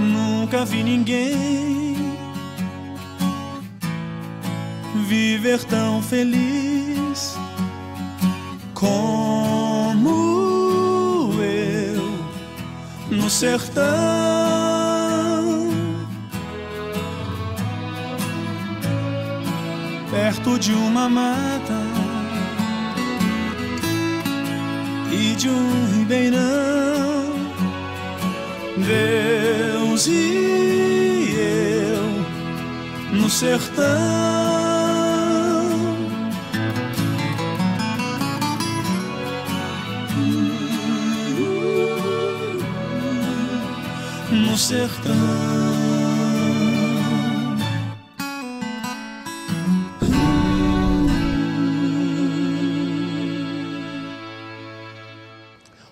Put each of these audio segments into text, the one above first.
Nunca vi ninguém viver tão feliz como eu no sertão. Perto de uma mata e de um ribeirão, Deus e eu no sertão. no sertão.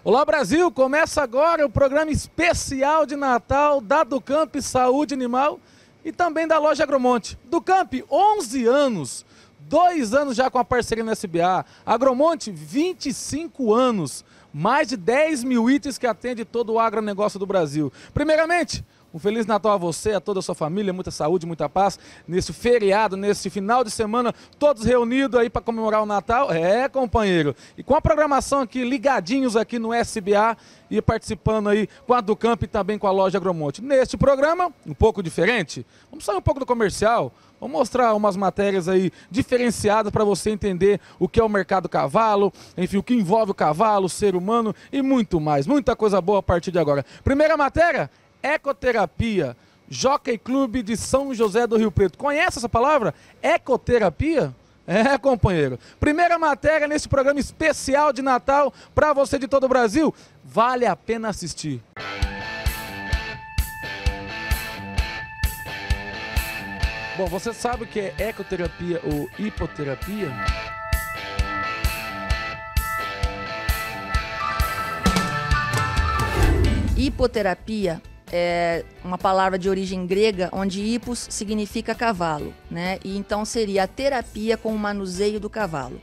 Olá Brasil, começa agora o programa especial de Natal da Ducamp Saúde Animal e também da loja Agromonte. Ducamp, 11 anos, dois anos já com a parceria no SBA. Agromonte, 25 anos mais de 10 mil itens que atende todo o agronegócio do Brasil. Primeiramente, um Feliz Natal a você, a toda a sua família, muita saúde, muita paz. Nesse feriado, nesse final de semana, todos reunidos aí para comemorar o Natal. É, companheiro. E com a programação aqui, ligadinhos aqui no SBA e participando aí com a Ducamp e também com a loja Agromonte. Neste programa, um pouco diferente, vamos sair um pouco do comercial, Vamos mostrar umas matérias aí diferenciadas para você entender o que é o mercado cavalo, enfim, o que envolve o cavalo, o ser humano e muito mais. Muita coisa boa a partir de agora. Primeira matéria, ecoterapia. Jockey Clube de São José do Rio Preto. Conhece essa palavra? Ecoterapia? É, companheiro. Primeira matéria nesse programa especial de Natal para você de todo o Brasil. Vale a pena assistir. Bom, você sabe o que é ecoterapia ou hipoterapia? Hipoterapia é uma palavra de origem grega, onde hipos significa cavalo, né? E então seria a terapia com o manuseio do cavalo.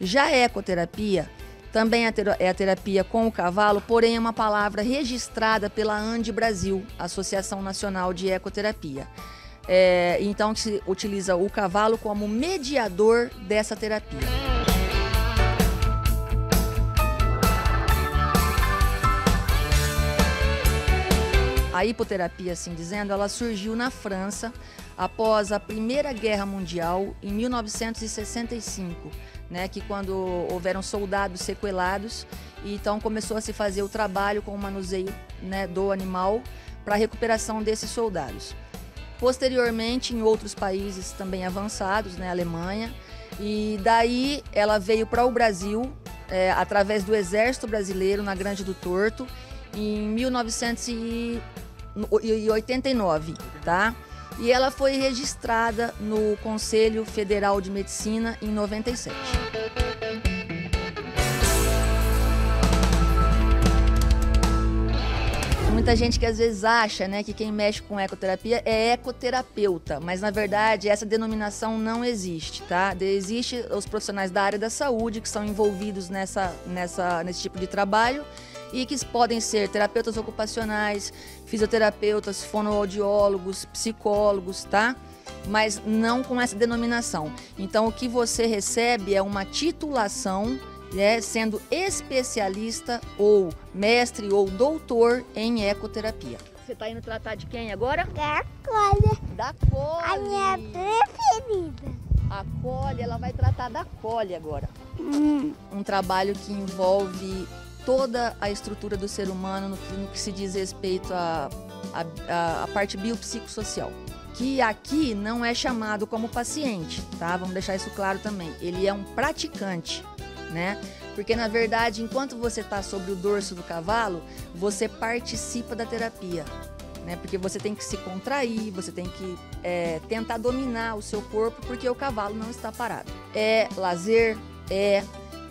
Já a ecoterapia também é a terapia com o cavalo, porém é uma palavra registrada pela ANDE Brasil, Associação Nacional de Ecoterapia. É, então se utiliza o cavalo como mediador dessa terapia. A hipoterapia, assim dizendo, ela surgiu na França após a Primeira Guerra Mundial, em 1965, né, que quando houveram soldados sequelados, então começou a se fazer o trabalho com o manuseio né, do animal para a recuperação desses soldados. Posteriormente, em outros países também avançados, né, Alemanha, e daí ela veio para o Brasil é, através do Exército Brasileiro na Grande do Torto em 1989, tá? E ela foi registrada no Conselho Federal de Medicina em 97. muita gente que às vezes acha né, que quem mexe com ecoterapia é ecoterapeuta, mas na verdade essa denominação não existe, tá? Existe os profissionais da área da saúde que são envolvidos nessa, nessa, nesse tipo de trabalho e que podem ser terapeutas ocupacionais, fisioterapeutas, fonoaudiólogos, psicólogos, tá? Mas não com essa denominação. Então o que você recebe é uma titulação né, sendo especialista ou mestre ou doutor em ecoterapia. Você está indo tratar de quem agora? Da colha. Da colha. A minha preferida. A colha, ela vai tratar da colha agora. Hum. Um trabalho que envolve toda a estrutura do ser humano no, no que se diz respeito à a, parte biopsicossocial. Que aqui não é chamado como paciente, tá? Vamos deixar isso claro também. Ele é um praticante né? Porque na verdade, enquanto você está sobre o dorso do cavalo, você participa da terapia. Né? Porque você tem que se contrair, você tem que é, tentar dominar o seu corpo, porque o cavalo não está parado. É lazer, é,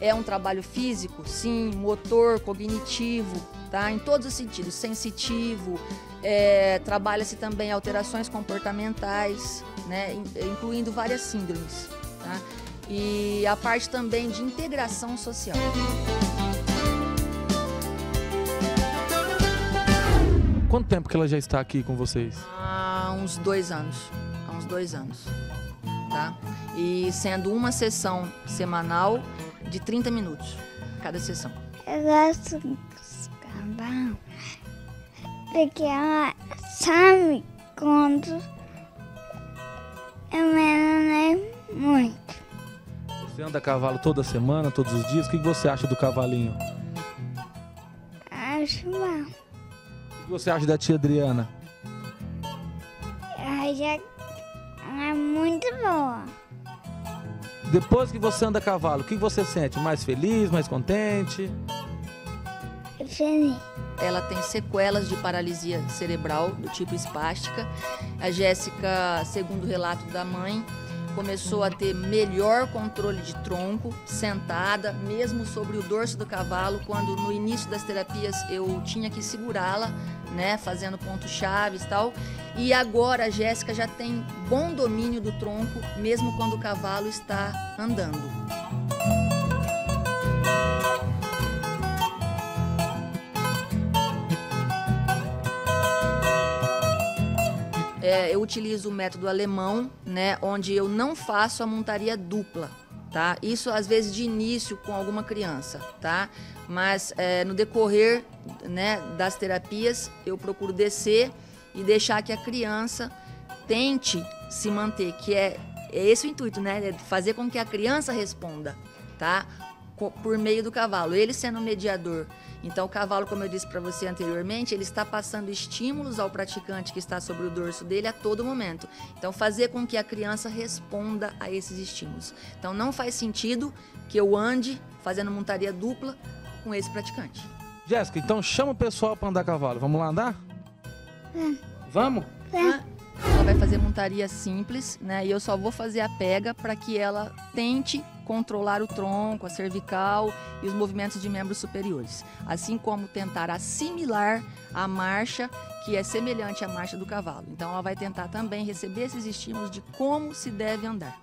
é um trabalho físico, sim, motor, cognitivo, tá? Em todos os sentidos, sensitivo, é, trabalha-se também alterações comportamentais, né? Incluindo várias síndromes, tá? e a parte também de integração social. quanto tempo que ela já está aqui com vocês? Há uns dois anos. Há uns dois anos. Tá? E sendo uma sessão semanal de 30 minutos, cada sessão. Eu gosto dos cavalos. Porque ela sabe quando eu me muito. Você anda a cavalo toda semana, todos os dias? O que que você acha do cavalinho? Acho bom. O que você acha da tia Adriana? Ela já ela é muito boa. Depois que você anda a cavalo, o que você sente? Mais feliz, mais contente? Feliz. Ela tem sequelas de paralisia cerebral do tipo espástica. A Jéssica, segundo o relato da mãe, começou a ter melhor controle de tronco, sentada, mesmo sobre o dorso do cavalo, quando no início das terapias eu tinha que segurá-la, né, fazendo pontos chaves e tal. E agora a Jéssica já tem bom domínio do tronco, mesmo quando o cavalo está andando. É, eu utilizo o método alemão, né, onde eu não faço a montaria dupla, tá? Isso às vezes de início com alguma criança, tá? Mas é, no decorrer, né, das terapias eu procuro descer e deixar que a criança tente se manter, que é, é esse o intuito, né? É fazer com que a criança responda, tá? Por meio do cavalo, ele sendo o mediador. Então, o cavalo, como eu disse para você anteriormente, ele está passando estímulos ao praticante que está sobre o dorso dele a todo momento. Então, fazer com que a criança responda a esses estímulos. Então, não faz sentido que eu ande fazendo montaria dupla com esse praticante. Jéssica, então chama o pessoal para andar a cavalo. Vamos lá andar? Vamos? Ela vai fazer montaria simples, né? E eu só vou fazer a pega para que ela tente controlar o tronco, a cervical e os movimentos de membros superiores, assim como tentar assimilar a marcha que é semelhante à marcha do cavalo. Então ela vai tentar também receber esses estímulos de como se deve andar.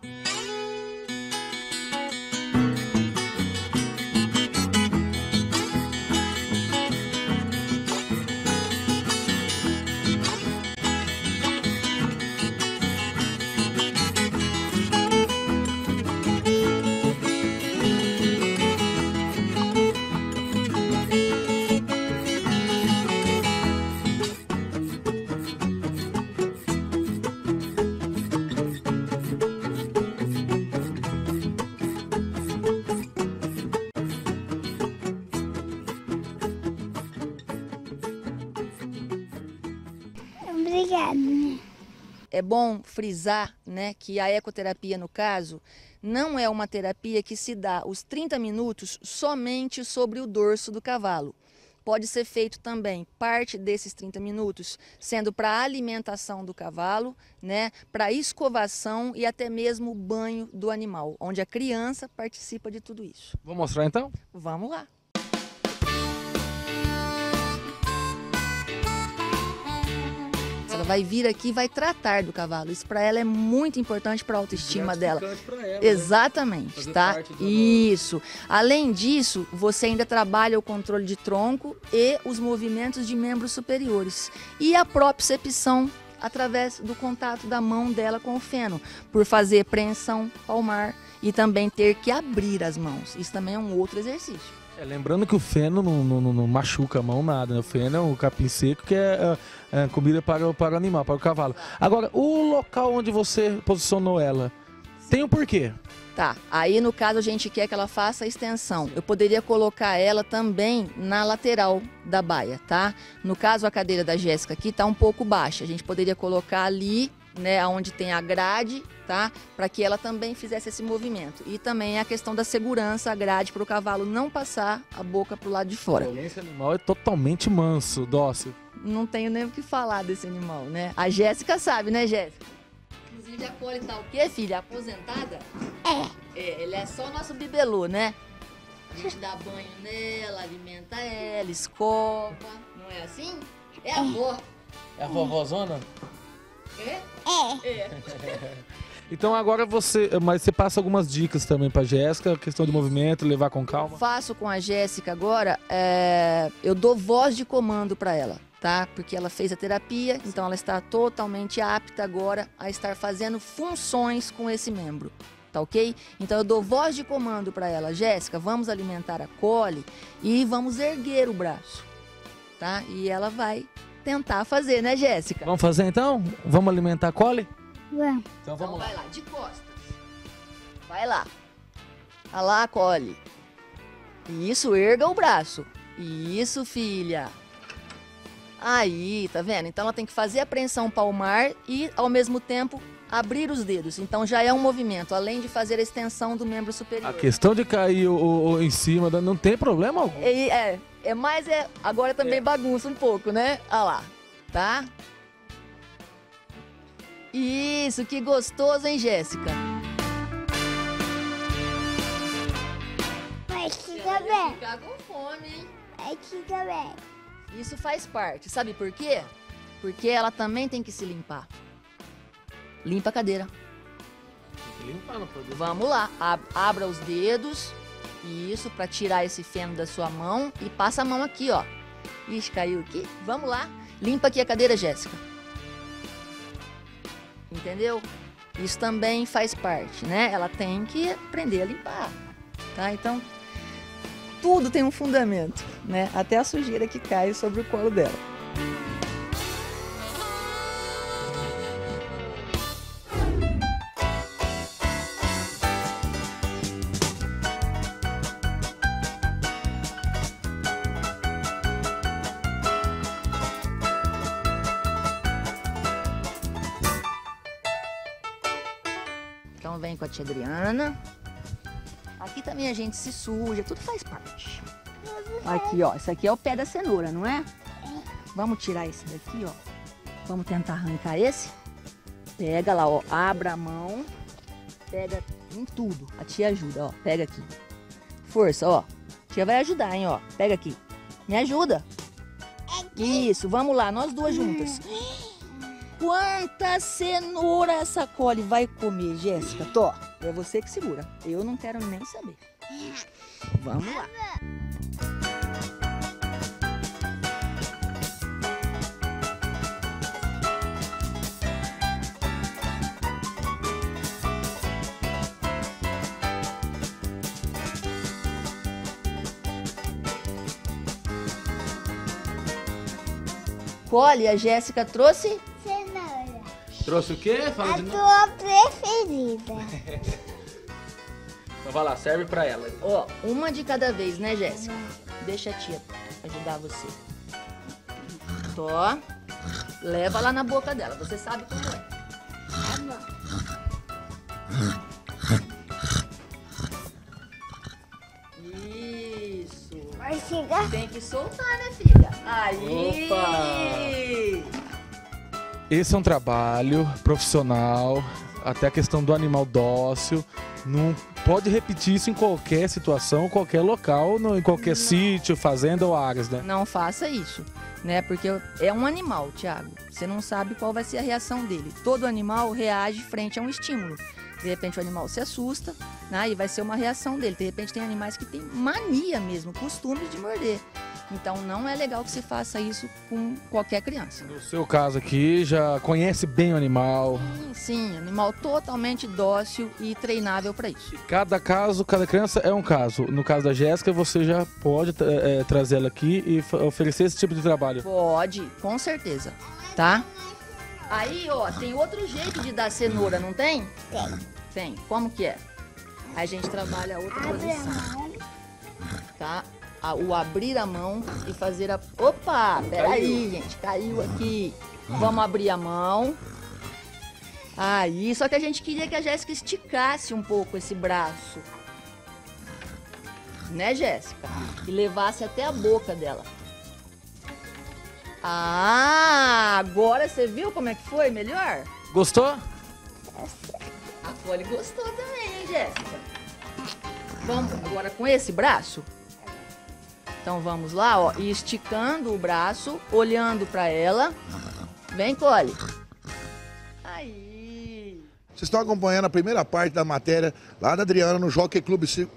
É bom frisar né, que a ecoterapia, no caso, não é uma terapia que se dá os 30 minutos somente sobre o dorso do cavalo. Pode ser feito também parte desses 30 minutos sendo para a alimentação do cavalo, né, para escovação e até mesmo banho do animal, onde a criança participa de tudo isso. Vou mostrar então? Vamos lá. Vai vir aqui e vai tratar do cavalo. Isso para ela é muito importante para a autoestima dela. Exatamente, Fazer tá? parte do- Isso. Além disso, você ainda trabalha o controle de tronco e os movimentos de membros superiores. E a propriocepção através do contato da mão dela com o feno, por fazer preensão palmar e também ter que abrir as mãos. Isso também é um outro exercício. É, lembrando que o feno não, não- não- machuca a mão nada, né? O feno é um capim seco que é, é, é comida para, o- para o animal, para o cavalo. Agora, o local onde você posicionou ela, tem um porquê? Tá, aí no caso a gente quer que ela faça a extensão. Eu poderia colocar ela também na lateral da baia, tá? No caso a cadeira da Jéssica aqui tá um pouco baixa. A gente poderia colocar ali, né, onde tem a grade, tá? Para que ela também fizesse esse movimento. E também a questão da segurança, a grade para o cavalo não passar a boca pro lado de fora. Esse animal é totalmente manso, dócil. Não tenho nem o que falar desse animal, né? A Jéssica sabe, né, Jéssica? Inclusive a Polly tá o quê, filha? Aposentada? É. É, ele é só nosso bibelô, né? A gente dá banho nela, alimenta ela, escova. Não é assim? É amor. É a vovózona? É? É. Então agora você, mas você passa algumas dicas também pra Jéssica, questão de movimento, levar com calma. Faço com a Jéssica agora, é, eu dou voz de comando para ela. tá? Porque ela fez a terapia, então ela está totalmente apta agora a estar fazendo funções com esse membro. Tá ok? Então eu dou voz de comando para ela, Jéssica, vamos alimentar a cole e vamos erguer o braço, tá? E ela vai tentar fazer, né, Jéssica? Vamos fazer então? Vamos alimentar a cole? Vamos. Então Então vamos lá. vai lá, de costas. Vai lá. Vai lá, cole. Isso, erga o braço. Isso, filha. Aí, tá vendo? Então ela tem que fazer a apreensão palmar e, ao mesmo tempo, abrir os dedos. Então já é um movimento, além de fazer a extensão do membro superior. A questão de cair o, o- o- em cima não tem problema algum. E, é, é mais é. Agora também É. bagunça um pouco, né? Olha lá, tá? Isso, que gostoso, hein, Jéssica? Vai ficar bem. Ficar com fome, hein? Vai ficar bem. Isso faz parte. Sabe por quê? Porque ela também tem que se limpar. Limpa a cadeira. Vamos lá. ab- Abra os dedos. Isso, pra tirar esse feno da sua mão. E passa a mão aqui, ó. Ixi, caiu aqui. Vamos lá. Limpa aqui a cadeira, Jéssica. Entendeu? Isso também faz parte, né? Ela tem que aprender a limpar. Tá? Então, tudo tem um fundamento, né? Até a sujeira que cai sobre o colo dela. Tia Adriana. Aqui também a gente se suja, tudo faz parte. Aqui, ó, isso aqui é o pé da cenoura, não é? Vamos tirar esse daqui, ó. Vamos tentar arrancar esse. Pega lá, ó, abra a mão. Pega em tudo. A tia ajuda, ó. Pega aqui. Força, ó. A tia vai ajudar, hein, ó. Pega aqui. Me ajuda. Isso, vamos lá, nós duas juntas. Quanta cenoura essa cole vai comer, Jéssica? Tó, é você que segura. Eu não quero nem saber. Vamos lá. Cole, a Jéssica trouxe. Trouxe o quê? Fala A de novo. tua preferida. Então vai lá, serve pra ela. Ó, uma de cada vez, né, Jéssica? Deixa a tia ajudar você. Tó. Leva lá na boca dela. Você sabe como é. Isso. Vai ficar Tem que soltar, né, filha? Aí. Esse é um trabalho profissional, até a questão do animal dócil. Não pode repetir isso em qualquer situação, qualquer local, no- em qualquer sítio, fazenda ou áreas, né? Não faça isso, né? Porque é um animal, Thiago. Você não sabe qual vai ser a reação dele. Todo animal reage frente a um estímulo. De repente o animal se assusta, né? E vai ser uma reação dele. De repente tem animais que têm mania mesmo, costume de morder. Então não é legal que se faça isso com qualquer criança. No seu caso aqui, já conhece bem o animal. Sim, sim, animal totalmente dócil e treinável para isso. Cada caso, cada criança é um caso. No caso da Jéssica, você já pode eh, trazer ela aqui e oferecer esse tipo de trabalho. Pode, com certeza, tá? Aí, ó, tem outro jeito de dar cenoura, não tem? Tem. Tem. Como que é? Aí a gente trabalha outra Abre a posição, mão. tá? A- o abrir a mão e fazer a... Opa, peraí, gente, caiu aqui. Vamos abrir a mão. Aí, só que a gente queria que a Jéssica esticasse um pouco esse braço. Né, Jéssica? E levasse até a boca dela. Ah, agora você viu como é que foi melhor? Gostou? A Folha gostou também, hein, Jéssica? Vamos agora com esse braço? Então vamos lá, ó, e esticando o braço, olhando pra ela. Vem, Cole. Aí. Vocês estão acompanhando a primeira parte da matéria lá da Adriana no Jockey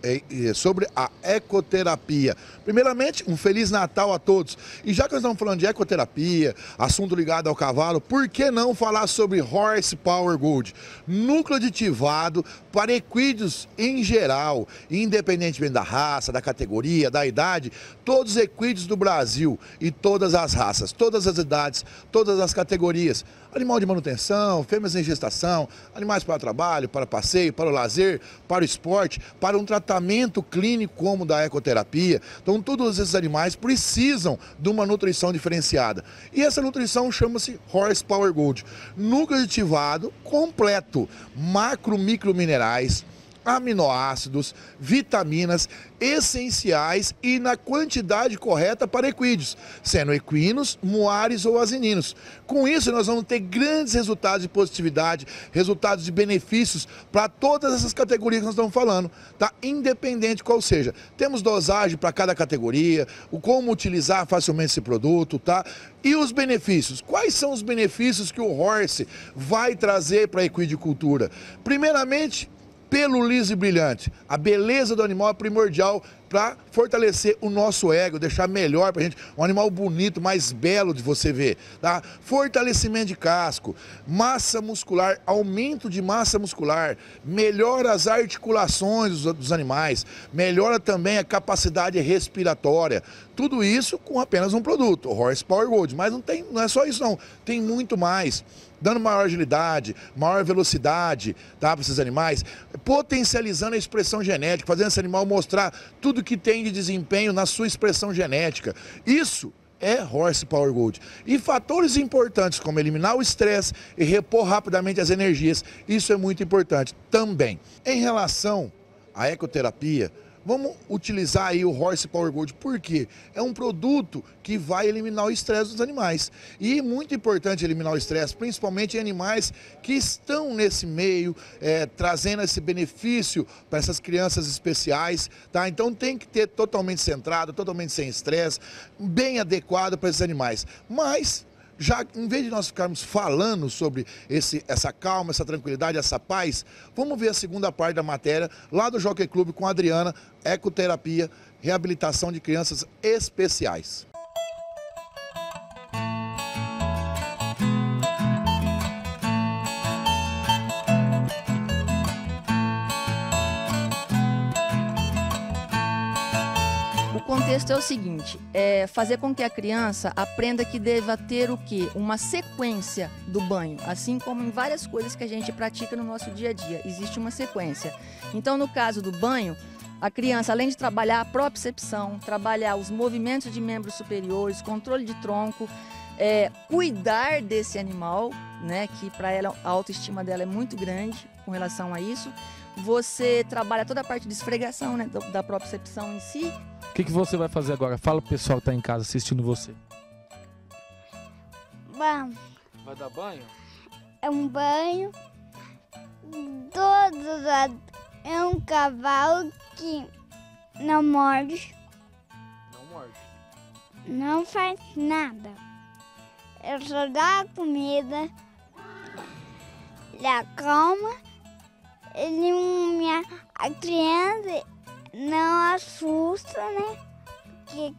eh, sobre a ecoterapia. Primeiramente, um Feliz Natal a todos. E já que nós estamos falando de ecoterapia, assunto ligado ao cavalo, por que não falar sobre Horse Power Gold? Núcleo aditivado para equídeos em geral, independentemente da raça, da categoria, da idade, todos os equídeos do Brasil e todas as raças, todas as idades, todas as categorias. Animal de manutenção, fêmeas em gestação, animais para trabalho, para passeio, para o lazer, para o esporte, para um tratamento clínico como da ecoterapia. Então, todos esses animais precisam de uma nutrição diferenciada. E essa nutrição chama-se Horse Power Gold. Núcleo aditivado completo, macro, micro minerais, aminoácidos, vitaminas essenciais e na quantidade correta para equídeos, sendo equinos, muares ou asininos. Com isso, nós vamos ter grandes resultados de positividade, resultados de benefícios para todas essas categorias que nós estamos falando, tá? Independente qual seja. Temos dosagem para cada categoria, o como utilizar facilmente esse produto, tá? E os benefícios? Quais são os benefícios que o Horse vai trazer para a equidicultura? Primeiramente, pelo liso e brilhante. A beleza do animal é primordial para fortalecer o nosso ego, deixar melhor para gente, um animal bonito, mais belo de você ver, tá? Fortalecimento de casco, massa muscular, aumento de massa muscular, melhora as articulações dos, dos animais, melhora também a capacidade respiratória. Tudo isso com apenas um produto, Horse Power Gold. Mas não, tem, não é só isso não, tem muito mais dando maior agilidade, maior velocidade tá, para esses animais, potencializando a expressão genética, fazendo esse animal mostrar tudo que tem de desempenho na sua expressão genética. Isso é Horse Power Gold. E fatores importantes como eliminar o estresse e repor rapidamente as energias, isso é muito importante também. Em relação à ecoterapia, Vamos utilizar aí o Horse Power Gold, porque é um produto que vai eliminar o estresse dos animais. E muito importante eliminar o estresse, principalmente em animais que estão nesse meio, é, trazendo esse benefício para essas crianças especiais, tá? Então tem que ter totalmente centrado, totalmente sem estresse, bem adequado para esses animais. Mas já em vez de nós ficarmos falando sobre esse, essa calma, essa tranquilidade, essa paz, vamos ver a segunda parte da matéria lá do Jockey Clube com a Adriana, ecoterapia, reabilitação de crianças especiais. É o seguinte: é fazer com que a criança aprenda que deva ter o quê? Uma sequência do banho, assim como em várias coisas que a gente pratica no nosso dia a dia, existe uma sequência. Então, no caso do banho, a criança, além de trabalhar a propriocepção, trabalhar os movimentos de membros superiores, controle de tronco, é, cuidar desse animal, né, que para ela a autoestima dela é muito grande com relação a isso. Você trabalha toda a parte de esfregação, né, da propriocepção em si, o que, que você vai fazer agora? Fala pro pessoal que tá em casa assistindo você. Vamos. Vai dar banho? É um banho. Todos é um cavalo que não morde. Não morde. Não faz nada. Eu só dá a comida, ele acalma, ele minha, a criança não assusta, né? Porque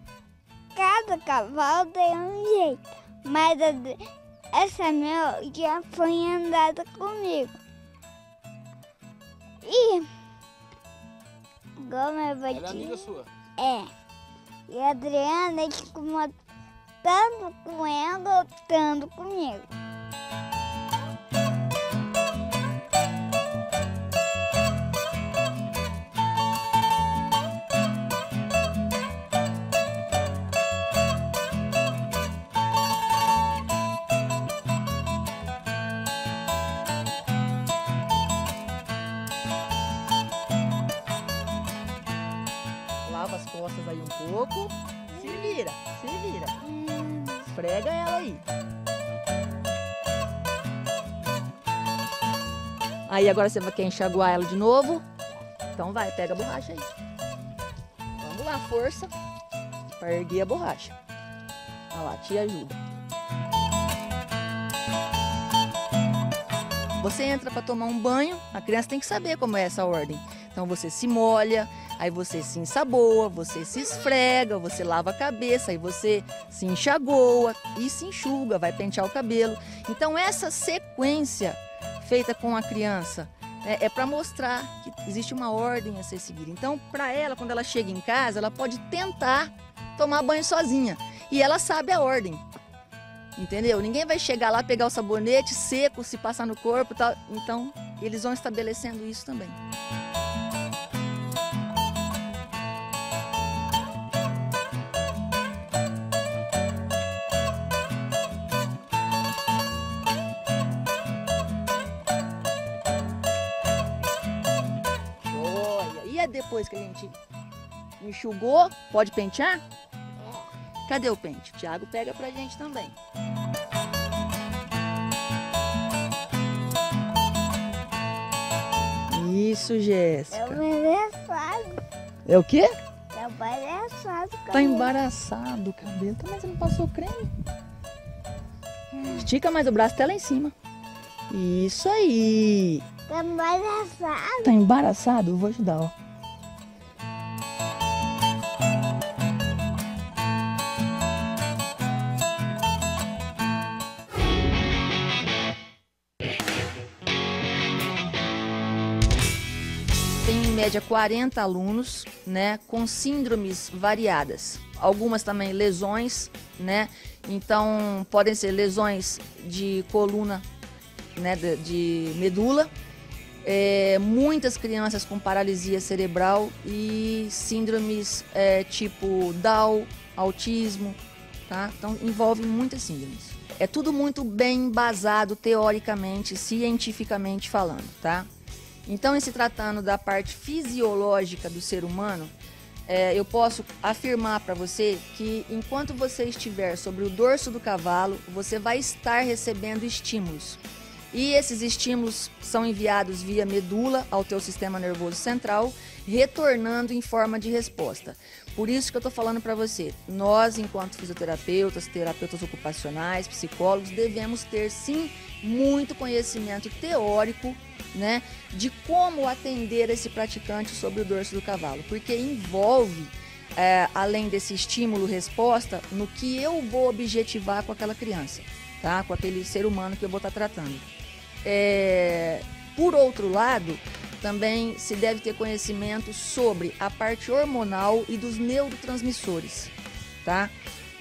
cada cavalo tem um jeito. Mas a, essa meu já foi andada comigo. E igual meu Ela é amiga sua? É. E a Adriana ficou tanto com ela, tanto comigo. Aí agora você querer enxaguar ela de novo. Então vai, pega a borracha aí. Vamos lá, força. Para erguer a borracha. Olha lá, te ajuda. Você entra para tomar um banho, a criança tem que saber como é essa ordem. Então você se molha, aí você se ensaboa, você se esfrega, você lava a cabeça, aí você se enxagoa e se enxuga, vai pentear o cabelo. Então essa sequência feita com a criança né, é para mostrar que existe uma ordem a ser seguida. Então, para ela, quando ela chega em casa, ela pode tentar tomar banho sozinha e ela sabe a ordem. Entendeu? Ninguém vai chegar lá, pegar o sabonete seco, se passar no corpo tal. Então, eles vão estabelecendo isso também. Depois que a gente enxugou, pode pentear? Cadê o pente? O Thiago pega pra gente também. Isso, É Jéssica. embaraçado. É o quê? É embaraçado. Tá embaraçado o cabelo. Tá, mas você não passou creme? Estica mais o braço até lá em cima. Isso aí. Tá embaraçado. Tá embaraçado? Eu vou ajudar, ó. Média 40 alunos, né, com síndromes variadas. Algumas também lesões, né? Então podem ser lesões de coluna, né, de, de medula, é, muitas crianças com paralisia cerebral e síndromes é, tipo Down, autismo, tá? Então envolve muitas síndromes. É tudo muito bem embasado teoricamente, cientificamente falando, tá? Então, em se tratando da parte fisiológica do ser humano, é, eu posso afirmar para você que enquanto você estiver sobre o dorso do cavalo, você vai estar recebendo estímulos. E esses estímulos são enviados via medula ao teu sistema nervoso central, retornando em forma de resposta. Por isso que eu estou falando para você, nós, enquanto fisioterapeutas, terapeutas ocupacionais, psicólogos, devemos ter sim muito conhecimento teórico, né, de como atender esse praticante sobre o dorso do cavalo, porque envolve é, além desse estímulo-resposta, no que eu vou objetivar com aquela criança, tá? Com aquele ser humano que eu vou estar tratando. É, por outro lado, também se deve ter conhecimento sobre a parte hormonal e dos neurotransmissores, tá?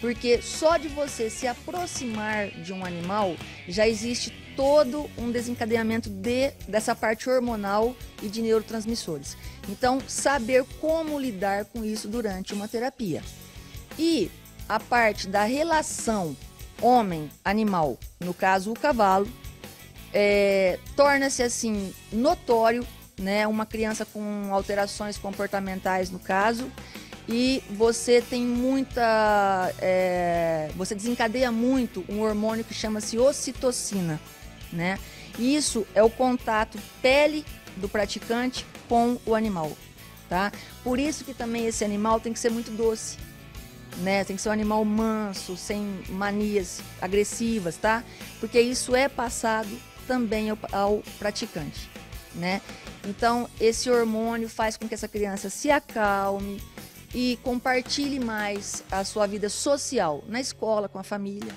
Porque só de você se aproximar de um animal já existe todo um desencadeamento de, dessa parte hormonal e de neurotransmissores. Então, saber como lidar com isso durante uma terapia. E a parte da relação homem-animal, no caso o cavalo, é, torna-se assim notório, né, uma criança com alterações comportamentais no caso, e você tem muita, é, você desencadeia muito um hormônio que chama-se ocitocina, né? Isso é o contato pele do praticante com o animal, tá? Por isso que também esse animal tem que ser muito doce, né? Tem que ser um animal manso, sem manias agressivas, tá? Porque isso é passado também ao, ao praticante, né? Então, esse hormônio faz com que essa criança se acalme e compartilhe mais a sua vida social, na escola, com a família.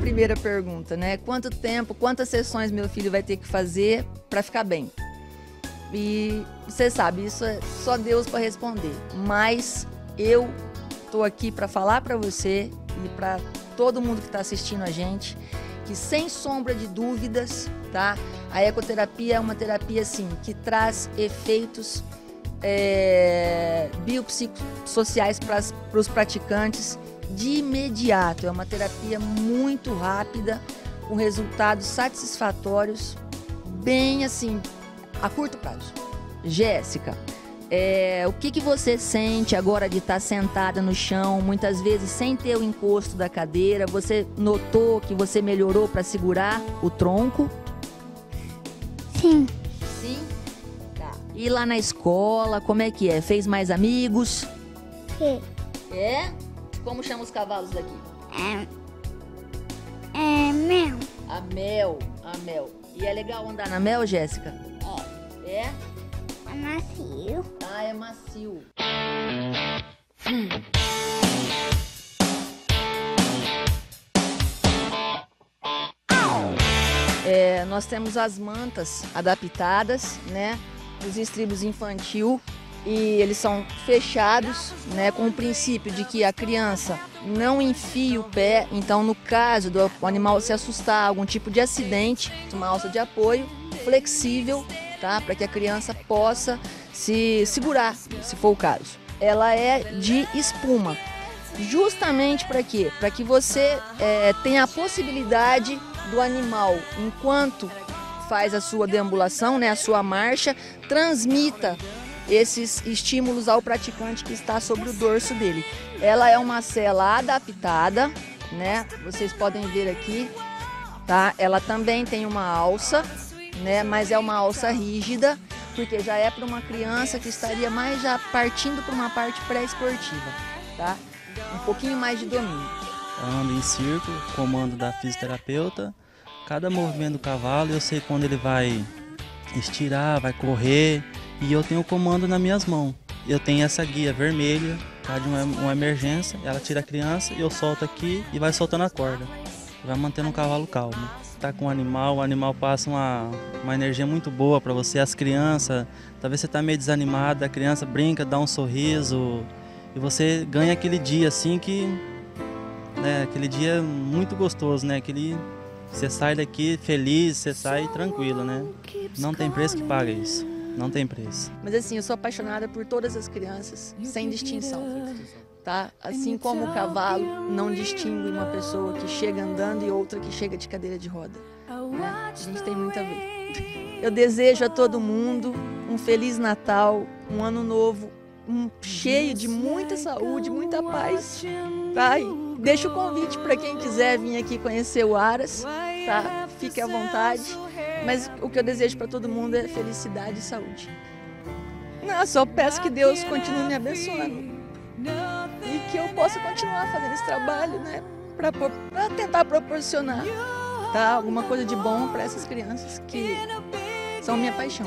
Primeira pergunta, né? Quanto tempo, quantas sessões meu filho vai ter que fazer para ficar bem? E você sabe, isso é só Deus para responder. Mas eu tô aqui para falar para você e para todo mundo que está assistindo a gente que sem sombra de dúvidas, tá? A ecoterapia é uma terapia assim que traz efeitos é, biopsicossociais para os praticantes de imediato. É uma terapia muito rápida, com resultados satisfatórios, bem assim, a curto prazo. Jéssica, é, o que, que você sente agora de estar sentada no chão, muitas vezes sem ter o encosto da cadeira? Você notou que você melhorou para segurar o tronco? Sim. Sim. Tá. E lá na escola, como é que é? Fez mais amigos? Sim. É? Como chama os cavalos daqui? É. É mesmo. A mel, a mel. E é legal andar na mel, Jéssica? É. É? É macio. Ah, é macio. É, nós temos as mantas adaptadas, né? Os estribos infantil e eles são fechados, né? Com o princípio de que a criança não enfie o pé. Então, no caso do animal se assustar, algum tipo de acidente, uma alça de apoio flexível, tá? Para que a criança possa se segurar, se for o caso. Ela é de espuma, justamente para quê? Para que você é, tenha a possibilidade do animal, enquanto faz a sua deambulação, né, a sua marcha, transmita esses estímulos ao praticante que está sobre o dorso dele. Ela é uma cela adaptada, né? Vocês podem ver aqui, tá? Ela também tem uma alça, né? Mas é uma alça rígida, porque já é para uma criança que estaria mais já partindo para uma parte pré-esportiva, tá? Um pouquinho mais de domínio. Ando em círculo, comando da fisioterapeuta. Cada movimento do cavalo eu sei quando ele vai estirar, vai correr e eu tenho o comando nas minhas mãos. Eu tenho essa guia vermelha, tá, de uma, uma emergência, ela tira a criança e eu solto aqui e vai soltando a corda. Vai mantendo o cavalo calmo. Tá com o animal, o animal passa uma, uma energia muito boa para você. As crianças, talvez você tá meio desanimado, a criança brinca, dá um sorriso e você ganha aquele dia assim que né, aquele dia muito gostoso, né? Aquele você sai daqui feliz, você sai tranquilo, né? Não tem preço que paga isso. Não tem preço. Mas assim, eu sou apaixonada por todas as crianças, sem distinção. Tá? Assim como o cavalo não distingue uma pessoa que chega andando e outra que chega de cadeira de roda. Né? A gente tem muito a ver. Eu desejo a todo mundo um feliz Natal, um ano novo, cheio de muita saúde, muita paz. Tá? E deixo o convite para quem quiser vir aqui conhecer o Aras, tá? Fique à vontade. Mas o que eu desejo para todo mundo é felicidade e saúde. Não, só peço que Deus continue me abençoando e que eu possa continuar fazendo esse trabalho, né, para tentar proporcionar, tá, alguma coisa de bom para essas crianças que são minha paixão.